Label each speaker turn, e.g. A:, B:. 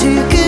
A: to go